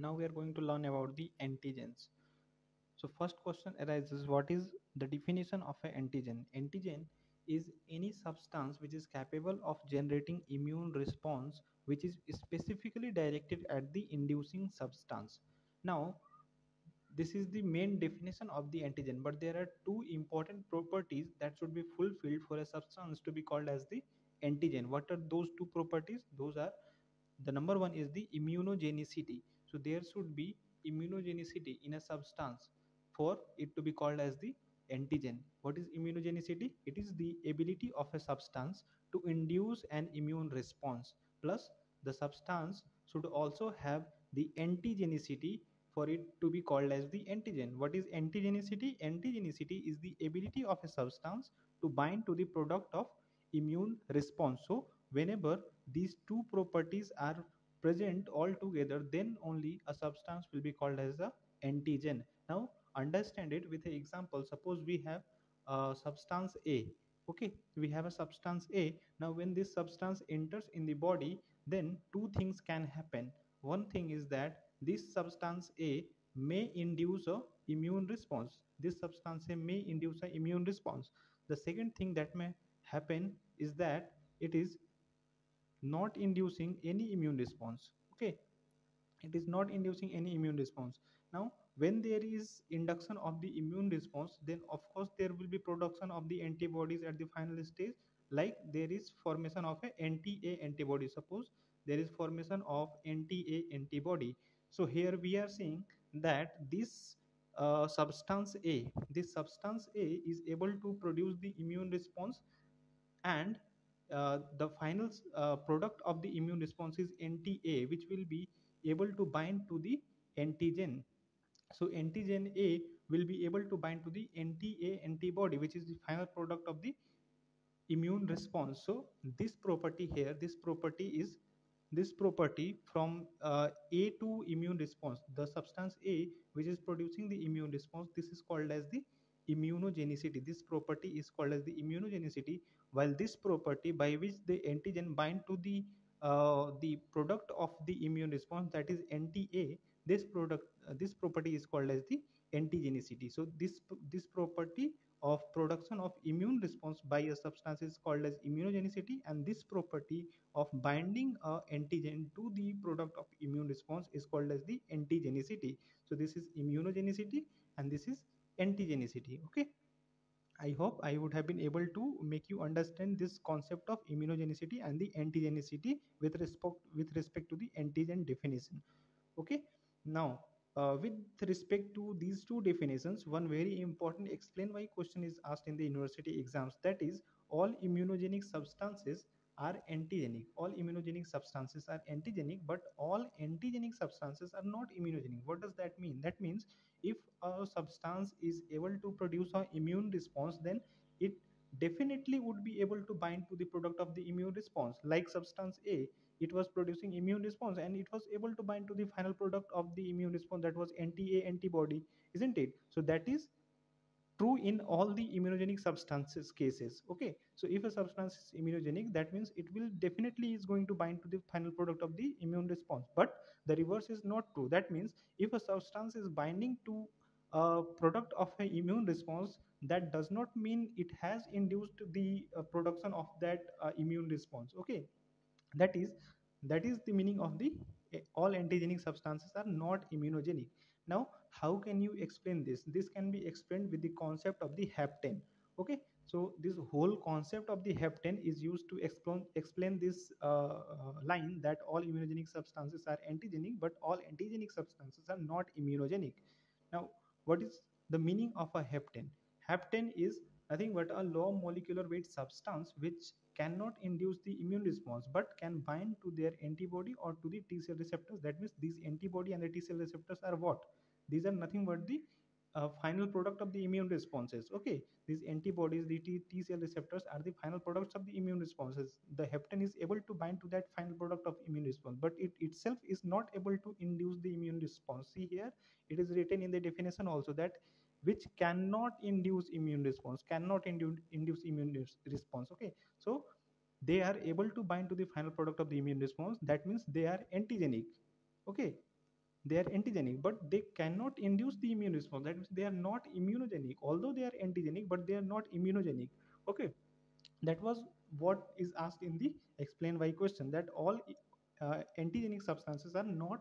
now we are going to learn about the antigens. So first question arises what is the definition of an antigen? Antigen is any substance which is capable of generating immune response which is specifically directed at the inducing substance. Now this is the main definition of the antigen but there are two important properties that should be fulfilled for a substance to be called as the antigen. What are those two properties? Those are the number one is the immunogenicity so there should be immunogenicity in a substance for it to be called as the antigen. What is immunogenicity? It is the ability of a substance to induce an immune response. Plus the substance should also have the antigenicity for it to be called as the antigen. What is antigenicity? Antigenicity is the ability of a substance to bind to the product of immune response. So whenever these two properties are present all together then only a substance will be called as a antigen. Now understand it with an example. Suppose we have a substance a okay? We have a substance a. Now when this substance enters in the body then two things can happen. One thing is that this substance a may induce a immune response. This substance a may induce an immune response. The second thing that may happen is that it is not inducing any immune response okay? It is not inducing any immune response. Now when there is induction of the immune response then of course there will be production of the antibodies at the final stage like there is formation of a anti-a antibody. Suppose there is formation of anti-a antibody. So here we are seeing that this uh, substance a this substance a is able to produce the immune response and the final uh, product of the immune response is anti-A which will be able to bind to the antigen. So antigen A will be able to bind to the anti-A antibody which is the final product of the immune response. So this property here, this property is this property from uh, A to immune response, the substance A which is producing the immune response, this is called as the immunogenicity. This property is called as the immunogenicity while this property by which the antigen bind to the uh, the product of the immune response that is anti-A this product uh, this property is called as the antigenicity. So this this property of production of immune response by a substance is called as immunogenicity and this property of binding a antigen to the product of immune response is called as the antigenicity. So this is immunogenicity and this is antigenicity okay I hope I would have been able to make you understand this concept of immunogenicity and the antigenicity with respect with respect to the antigen definition. Okay. Now, uh, with respect to these two definitions, one very important explain why question is asked in the university exams. That is, all immunogenic substances are antigenic. All immunogenic substances are antigenic, but all antigenic substances are not immunogenic. What does that mean? That means if a substance is able to produce an immune response, then it definitely would be able to bind to the product of the immune response. Like substance A, it was producing immune response and it was able to bind to the final product of the immune response that was anti-A antibody, isn't it? So that is true in all the immunogenic substances cases okay? So if a substance is immunogenic that means it will definitely is going to bind to the final product of the immune response. But the reverse is not true. That means if a substance is binding to a product of an immune response that does not mean it has induced the uh, production of that uh, immune response okay? That is that is the meaning of the eh, all antigenic substances are not immunogenic. Now how can you explain this? This can be explained with the concept of the hapten okay? So this whole concept of the hapten is used to explain explain this uh, uh, line that all immunogenic substances are antigenic but all antigenic substances are not immunogenic. Now what is the meaning of a hapten hapten is nothing but a low molecular weight substance which cannot induce the immune response but can bind to their antibody or to the T cell receptors. That means these antibody and the T cell receptors are what? These are nothing but the uh, final product of the immune responses. Okay, these antibodies, the T, cell receptors are the final products of the immune responses. The hapten is able to bind to that final product of immune response, but it itself is not able to induce the immune response. See here, it is written in the definition also that which cannot induce immune response cannot induce induce immune response okay so they are able to bind to the final product of the immune response that means they are antigenic okay they are antigenic but they cannot induce the immune response. That means they are not immunogenic. Although they are antigenic but they are not immunogenic. Okay. That was what is asked in the explain why question that all uh, antigenic substances are not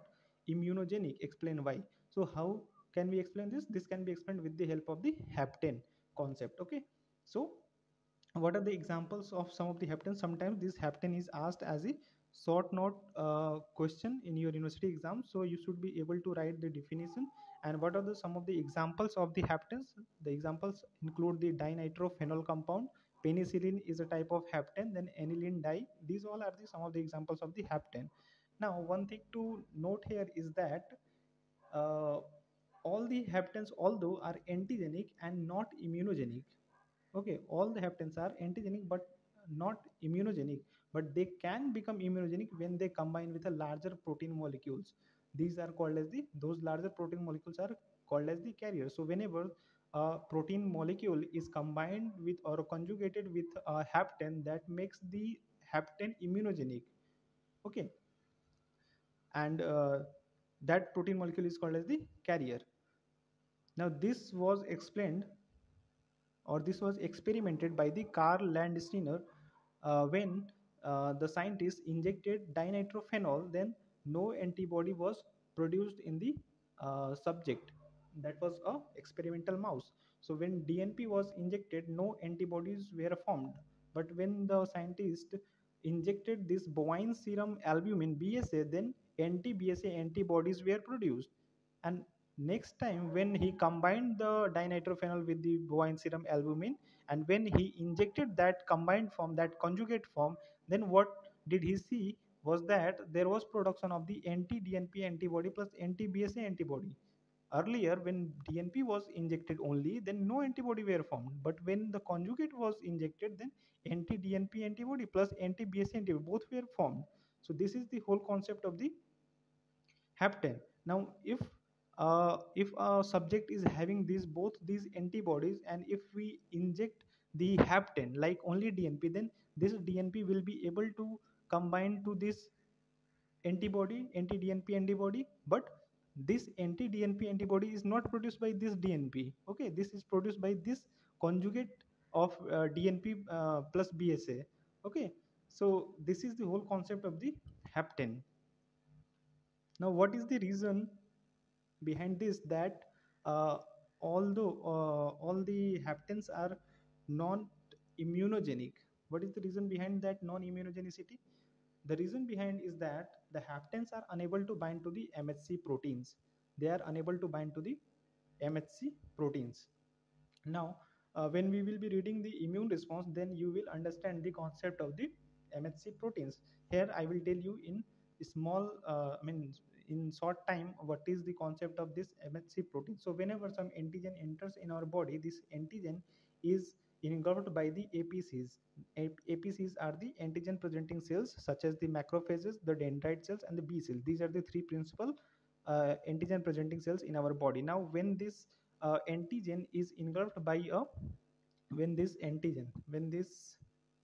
immunogenic. Explain why. So how can we explain this? This can be explained with the help of the hapten concept. Okay. So what are the examples of some of the haptens sometimes this hapten is asked as a short note uh, question in your university exam. So you should be able to write the definition. And what are the some of the examples of the haptens? The examples include the dinitrophenol compound. Penicillin is a type of hapten. Then aniline dye these all are the some of the examples of the hapten. Now one thing to note here is that uh, all the haptens although are antigenic and not immunogenic. Okay all the haptens are antigenic but not immunogenic but they can become immunogenic when they combine with a larger protein molecules. These are called as the those larger protein molecules are called as the carriers. So whenever a protein molecule is combined with or conjugated with a hapten that makes the hapten immunogenic. Okay. And uh, that protein molecule is called as the carrier. Now this was explained or this was experimented by the Karl Landsteiner uh, when uh, the scientists injected dinitrophenol then no antibody was produced in the uh, subject. That was a experimental mouse. So when dnp was injected no antibodies were formed. But when the scientist injected this bovine serum albumin bsa then anti-bsa antibodies were produced. And next time when he combined the dinitrophenol with the bovine serum albumin and when he injected that combined form that conjugate form then what did he see was that there was production of the anti-dnp antibody plus anti-bsa antibody. Earlier when dnp was injected only then no antibody were formed. But when the conjugate was injected then anti-dnp antibody plus anti-bsa antibody both were formed. So this is the whole concept of the hapten now if uh, if a subject is having these both these antibodies and if we inject the hapten like only dnp then this dnp will be able to combine to this antibody anti-dnp antibody but this anti-dnp antibody is not produced by this dnp okay? This is produced by this conjugate of uh, dnp uh, plus bsa okay? So this is the whole concept of the hapten now what is the reason behind this that uh, although uh, all the haptens are non immunogenic what is the reason behind that non immunogenicity the reason behind is that the haptens are unable to bind to the mhc proteins. They are unable to bind to the mhc proteins. Now uh, when we will be reading the immune response then you will understand the concept of the mhc proteins. Here i will tell you in small uh, i mean in short time what is the concept of this MHC protein. So whenever some antigen enters in our body, this antigen is engulfed by the APCs. APCs are the antigen presenting cells such as the macrophages, the dendrite cells and the B cells. These are the three principal uh, antigen presenting cells in our body. Now when this uh, antigen is engulfed by a when this antigen when this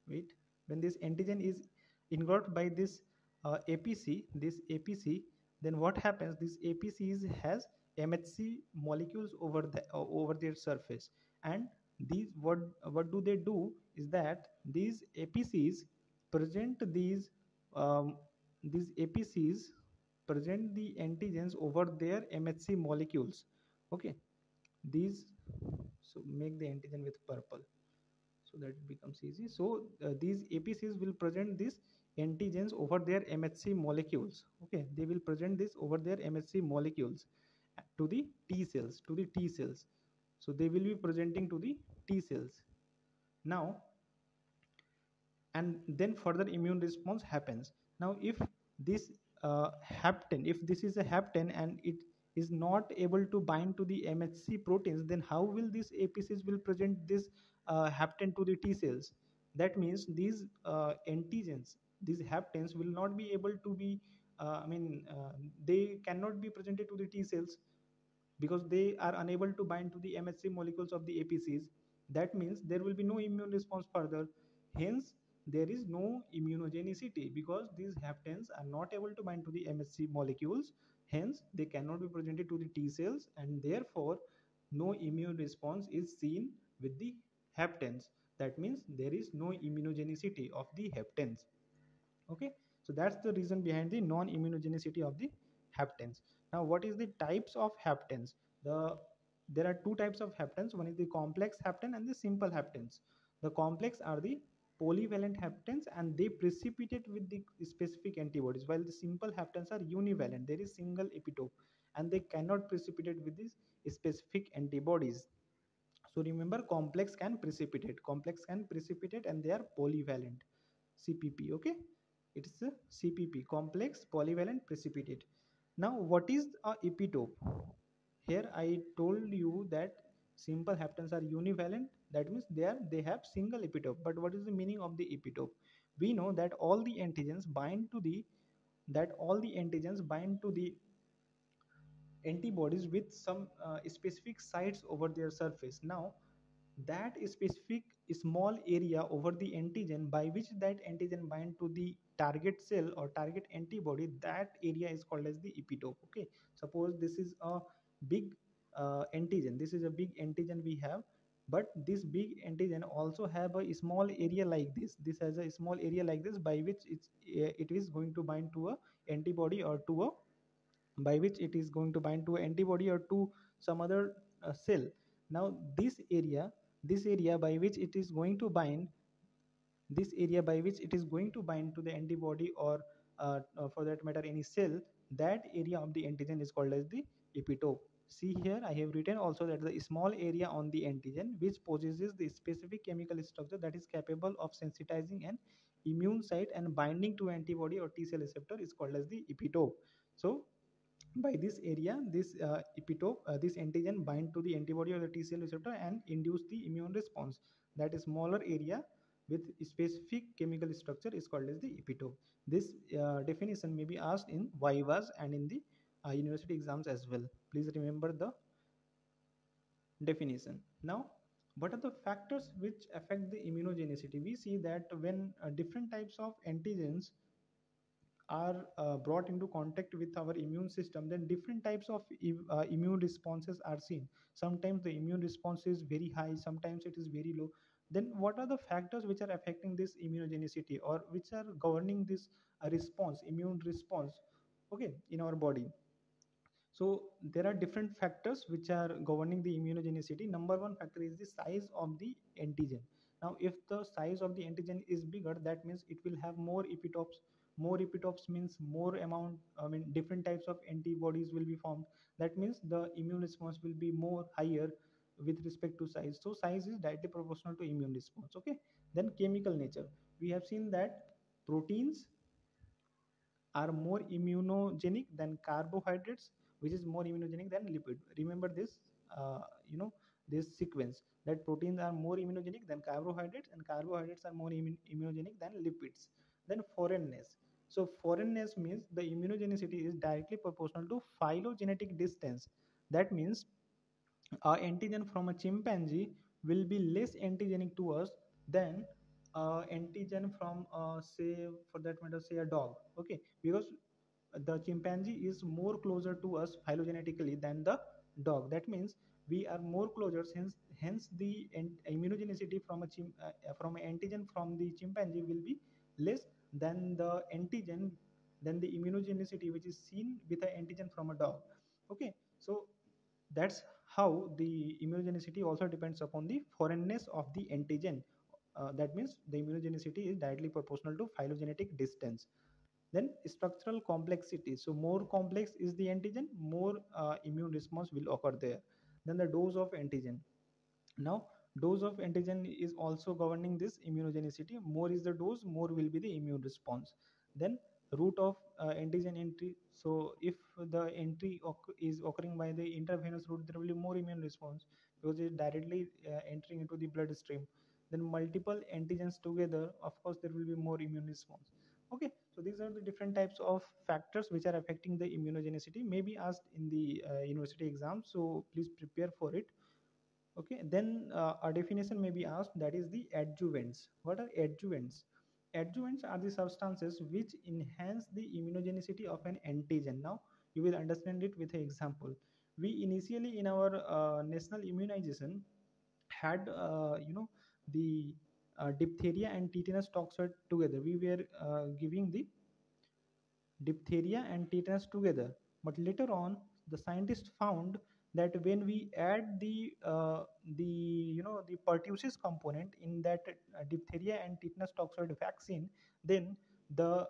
wait when this antigen is engulfed by this uh, APC this APC then what happens? These apcs has mhc molecules over the uh, over their surface. And these what what do they do is that these apcs present these um, these apcs present the antigens over their mhc molecules. Okay. These so make the antigen with purple. So that it becomes easy. So uh, these apcs will present this antigens over their MHC molecules. Okay, they will present this over their MHC molecules to the T cells, to the T cells. So they will be presenting to the T cells. Now, and then further immune response happens. Now, if this uh, hapten, if this is a hapten and it is not able to bind to the MHC proteins, then how will these APCs will present this uh, hapten to the T cells? That means these uh, antigens these haptens will not be able to be uh, i mean uh, they cannot be presented to the t cells because they are unable to bind to the mhc molecules of the apcs that means there will be no immune response further. Hence there is no immunogenicity because these haptens are not able to bind to the mhc molecules. Hence they cannot be presented to the t cells and therefore no immune response is seen with the haptens that means there is no immunogenicity of the haptens okay? So that's the reason behind the non immunogenicity of the haptens now what is the types of haptens the there are two types of haptens one is the complex hapten and the simple haptens the complex are the polyvalent haptens and they precipitate with the specific antibodies while the simple haptens are univalent. There is single epitope and they cannot precipitate with these specific antibodies so remember complex can precipitate. Complex can precipitate and they are polyvalent. Cpp okay? It is a cpp complex polyvalent precipitate. Now what is a epitope? Here i told you that simple haptens are univalent. That means they are they have single epitope. But what is the meaning of the epitope? We know that all the antigens bind to the that all the antigens bind to the antibodies with some uh, specific sites over their surface. Now that specific small area over the antigen by which that antigen bind to the target cell or target antibody that area is called as the epitope okay? Suppose this is a big uh, antigen. This is a big antigen we have but this big antigen also have a small area like this. This has a small area like this by which it's uh, it is going to bind to a antibody or to a by which it is going to bind to antibody or to some other uh, cell. Now this area this area by which it is going to bind this area by which it is going to bind to the antibody or uh, uh, for that matter any cell that area of the antigen is called as the epitope. See here i have written also that the small area on the antigen which possesses the specific chemical structure that is capable of sensitizing an immune site and binding to antibody or t cell receptor is called as the epitope. So by this area this uh, epitope uh, this antigen bind to the antibody or the t cell receptor and induce the immune response. That smaller area with specific chemical structure is called as the epitope. This uh, definition may be asked in vivas and in the uh, university exams as well. Please remember the definition. Now what are the factors which affect the immunogenicity? We see that when uh, different types of antigens are uh, brought into contact with our immune system then different types of uh, immune responses are seen. Sometimes the immune response is very high sometimes it is very low. Then what are the factors which are affecting this immunogenicity or which are governing this uh, response immune response okay in our body? So there are different factors which are governing the immunogenicity. Number one factor is the size of the antigen. Now if the size of the antigen is bigger that means it will have more epitopes more epitopes means more amount i mean different types of antibodies will be formed. That means the immune response will be more higher with respect to size. So size is directly proportional to immune response okay? Then chemical nature. We have seen that proteins are more immunogenic than carbohydrates which is more immunogenic than lipid. Remember this uh, you know this sequence that proteins are more immunogenic than carbohydrates and carbohydrates are more immunogenic than lipids. Then foreignness so foreignness means the immunogenicity is directly proportional to phylogenetic distance. That means a antigen from a chimpanzee will be less antigenic to us than a antigen from uh, say for that matter say a dog. Okay? Because the chimpanzee is more closer to us phylogenetically than the dog. That means we are more closer hence hence the immunogenicity from a chim, uh, from an antigen from the chimpanzee will be less than the antigen than the immunogenicity which is seen with an antigen from a dog. Okay so that's how the immunogenicity also depends upon the foreignness of the antigen. Uh, that means the immunogenicity is directly proportional to phylogenetic distance. Then structural complexity. So more complex is the antigen more uh, immune response will occur there. Then the dose of antigen. Now dose of antigen is also governing this immunogenicity. More is the dose more will be the immune response. Then route of uh, antigen entry. So if the entry is occurring by the intravenous route there will be more immune response because it is directly uh, entering into the bloodstream. Then multiple antigens together of course there will be more immune response. Okay so these are the different types of factors which are affecting the immunogenicity. May be asked in the uh, university exam so please prepare for it okay then uh, a definition may be asked that is the adjuvants. What are adjuvants? Adjuvants are the substances which enhance the immunogenicity of an antigen. Now you will understand it with an example. We initially in our uh, national immunization had uh, you know the uh, diphtheria and tetanus toxoid together. We were uh, giving the diphtheria and tetanus together. But later on the scientists found that when we add the uh, the you know the pertussis component in that uh, diphtheria and tetanus toxoid vaccine then the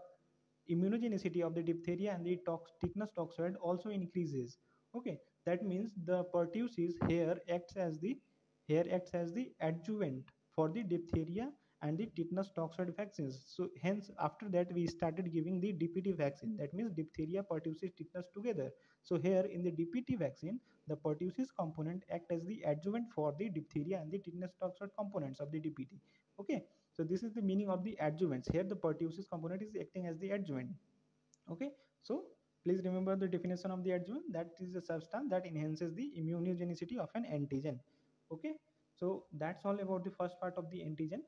immunogenicity of the diphtheria and the tox tetanus toxoid also increases. Okay that means the pertussis here acts as the here acts as the adjuvant for the diphtheria and the tetanus toxoid vaccines. So hence after that we started giving the dpt vaccine. That means diphtheria pertussis tetanus together. So here in the dpt vaccine the pertussis component act as the adjuvant for the diphtheria and the tetanus toxoid components of the dpt okay? So this is the meaning of the adjuvants. Here the pertussis component is acting as the adjuvant. Okay? So please remember the definition of the adjuvant. That is a substance that enhances the immunogenicity of an antigen. Okay? So that's all about the first part of the antigen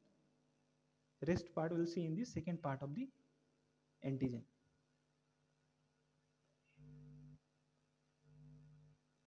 rest part we'll see in the second part of the antigen